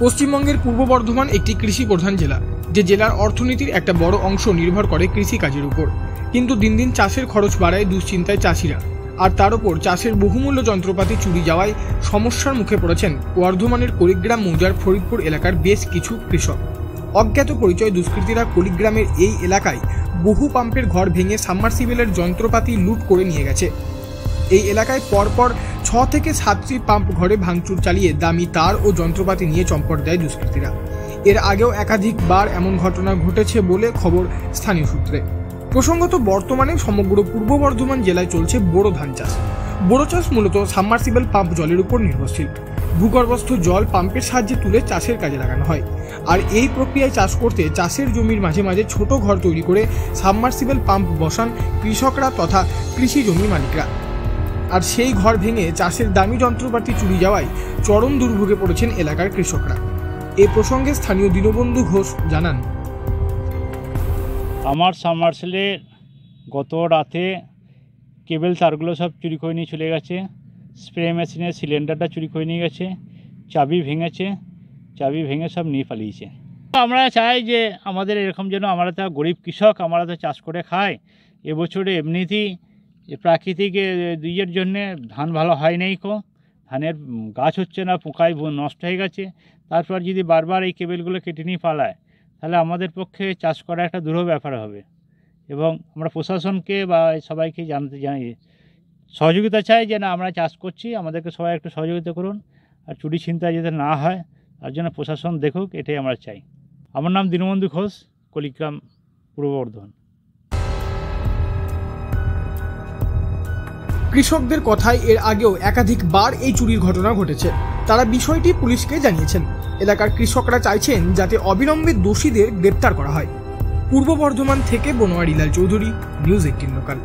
পশ্চিমবঙ্গের পূর্ব বর্ধমান একটি কৃষি প্রধান জেলা, যে জেলার অর্থনীতির একটা বড় অংশ নির্ভর করে কৃষিকাজের উপর। কিন্তু দিন দিন চাষের খরচ বাড়ায় দুশ্চিন্তায় চাষিরা। আর তার উপর চাষের বহুমূল্য যন্ত্রপাতি চুরি যাওয়ায় সমস্যার মুখে পড়েছেন বর্ধমানের কলিগ্রাম মৌজার ফরিদপুর এলাকার বেশ কিছু কৃষক। অজ্ঞাত পরিচয় দুষ্কৃতীরা কলিগ্রামের এই এলাকায় বহু পাম্পের ঘর ভেঙে সাবমার্সিবেলের যন্ত্রপাতি লুট করে নিয়ে গেছে। এই এলাকায় পরপর ছ থেকে সাতটি পাম্প ঘরে ভাঙচুর চালিয়ে দামি তার ও যন্ত্রপাতি নিয়ে চম্পট দেয় দুষ্কৃতীরা। এর আগেও একাধিকবার এমন ঘটনা ঘটেছে বলে খবর স্থানীয় সূত্রে। প্রসঙ্গত, বর্তমানে সমগ্র পূর্ব বর্ধমান জেলায় চলছে বোরো ধান চাষ। বোরো চাষ মূলত সাবমার্সিবল পাম্প জলের উপর নির্ভরশীল। ভূগর্ভস্থ জল পাম্পের সাহায্যে তুলে চাষের কাজে লাগানো হয়। আর এই প্রক্রিয়ায় চাষ করতে চাষের জমির মাঝে মাঝে ছোট ঘর তৈরি করে সাবমার্সিবল পাম্প বসান কৃষকরা তথা কৃষি জমি মালিকরা। আর সেই ঘর ভেঙে চাষের দামি যন্ত্রপাতি চুরি যাওয়ায় চরম দুর্ভোগে পড়েছেন এলাকার কৃষকরা। এ প্রসঙ্গে স্থানীয় দীনবন্ধু ঘোষ জানান। আমার সাবমার্সেলে গত রাতে কেবল তারগুলো সব চুরি করে নিয়ে চলে গেছে। স্প্রে মেশিনের সিলিন্ডারটা চুরি করে নিয়ে গেছে। চাবি ভেঙেছে। চাবি ভেঙে সব নিয়ে পালিয়েছে। আমরা চাই যে আমাদের এরকম যেন আমরা তো গরিব কৃষক, আমরা তো চাষ করে খাই। এবছরে এমনিতেই প্রাকৃতিক ইয়ের জন্যে ধান ভালো হয় নাই কো। ধানের গাছ হচ্ছে না, পোকায় নষ্ট হয়ে গেছে। তারপর যদি বারবার এই কেবেলগুলো কেটে নিয়ে পালায়, তাহলে আমাদের পক্ষে চাষ করা একটা দুরূহ ব্যাপার হবে। এবং আমরা প্রশাসনকে বা সবাইকে জানতে জানি, সহযোগিতা চাই যে না, আমরা চাষ করছি, আমাদেরকে সবাই একটু সহযোগিতা করুন। আর চুরি ছিনতাই যাতে না হয়, তার জন্য প্রশাসন দেখুক, এটাই আমরা চাই। আমার নাম দীনবন্ধু ঘোষ, কলিগ্রাম পূর্ব বর্ধমান কৃষকদের কথায় এর আগেও একাধিক বার এই চুরির ঘটনা ঘটেছে। তারা বিষয়টি পুলিশকে জানিয়েছেন। এলাকার কৃষকরা চাইছেন যাতে অবিলম্বে দোষীদের গ্রেপ্তার করা হয়। পূর্ব বর্ধমান থেকে Banwarilal Chowdhury, news eighteen local.